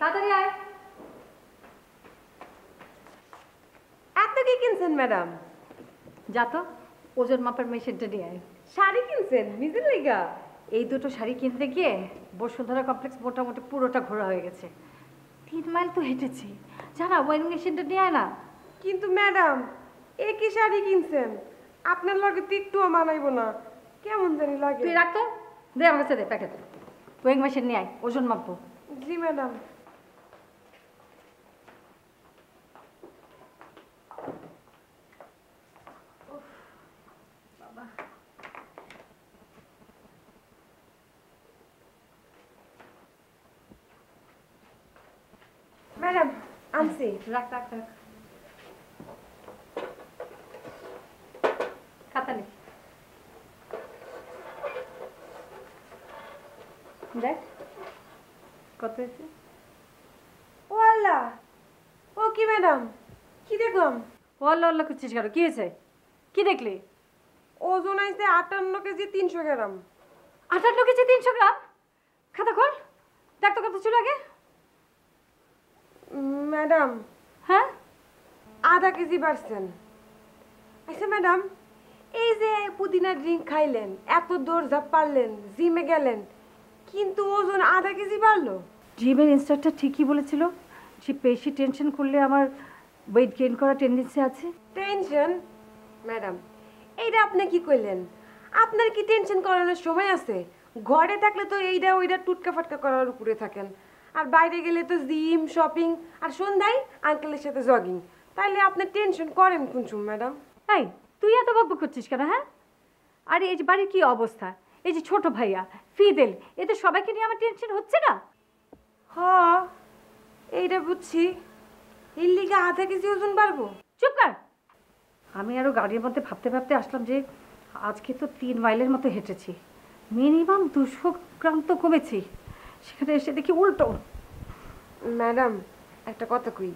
তাড়াতাড়ি আয়। এত কি কিনছেন ম্যাডাম? যা তো ওজন মাপার মেশিনটা নিয়ে আয়। শাড়ি কিনছেন? নিজের লেগা? এই দুটো শাড়ি কিনতে গিয়ে বসুন্ধরা কমপ্লেক্স মোটামুটি পুরোটা ঘোরা হয়ে গেছে। তিন মাইল তো হেঁটেছি। জানা ওয়েডিং মেশিনটা নিয়ে আয় না। কিন্তু ম্যাডাম একই শাড়ি কিনছেন। আপনার লগে তো একটুও মানাইবো না। কেমন জানি লাগে। তুই রাখ তো। দে আমার কাছে দে প্যাকেট। ওয়েং মেশিন নিয়ে আয় ওজন মাপবো। জি ম্যাডাম। ম্যাডাম আনছি। রাখ রাখ রাখ। খাতা নে। দেখ, কত হয়েছে? ও আল্লাহ! ও কি ম্যাডাম? কি দেখলাম? ওল্লা ওল্লা করছিস কেন? কি হয়েছে? কি দেখলি? ওজন আইছে আটান্ন কেজি তিনশো গ্রাম। আঠান্ন কেজি তিনশো গ্রাম? খাতা খোল। দেখ তো কত ছিল আগে। ম্যাডাম। হ্যাঁ? আধা কেজি বাড়ছেন। আচ্ছা ম্যাডাম এই যে পুদিনা ড্রিঙ্ক খাইলেন এত দৌড়ঝাঁপ পারলেন জিমে গেলেন কিন্তু ওজন আধা কেজি বাড়লো। জিমের ইনস্ট্রাক্টর ঠিকই বলেছিল যে বেশি টেনশন করলে আমার ওয়েট গেইন করার টেন্ডেন্সি আছে। টেনশন ম্যাডাম এইটা আপনি কি কইলেন? আপনার কি টেনশন করানোর সময় আছে? ঘরে থাকলে তো এইটা ওইটা টুটকা ফাটকা করার উপরে থাকেন। আর বাইরে গেলে তো জিম শপিং আর সন্ধ্যায় আঙ্কেলের সাথে জগিং। তাইলে আপনি টেনশন করেন কোন সময় ম্যাডাম? এই তুই এত বকবক করছিস কেন হ্যাঁ? আর এই যে বাড়ির কি অবস্থা? এই যে ছোট ভাইয়া ফিদেল এদের সবাইকে নিয়ে আমার টেনশন হচ্ছে না? হ এইটা বুঝছি। এর লিগে আধা কেজি ওজন বাড়বো। চুপ কর। আমি আরও গাড়ির মধ্যে ভাবতে ভাবতে আসলাম যে আজকে তো তিন মাইলের মতো হেঁটেছি। মিনিমাম দুশো গ্রাম তো কমেছি। সেখানে এসে দেখি উল্টো ম্যাডাম একটা কথা কই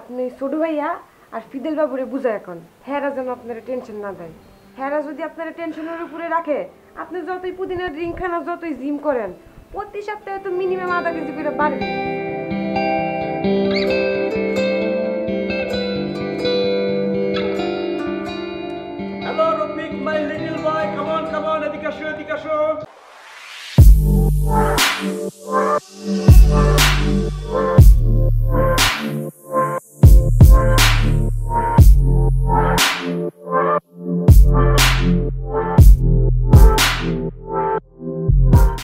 আপনি ছোট ভাইয়া আর ফিদেল বাবুরে বুঝা এখন হেরা যেন আপনারা টেনশন না দেয় হেরা যদি আপনারা টেনশনের উপরে রাখে আপনি যতই পুদিনা ড্রিঙ্ক খান আর যতই জিম করেন প্রতি সপ্তাহে তো মিনিমাম আধা কেজি করে. এদিকে আসো, এদিকে আসো।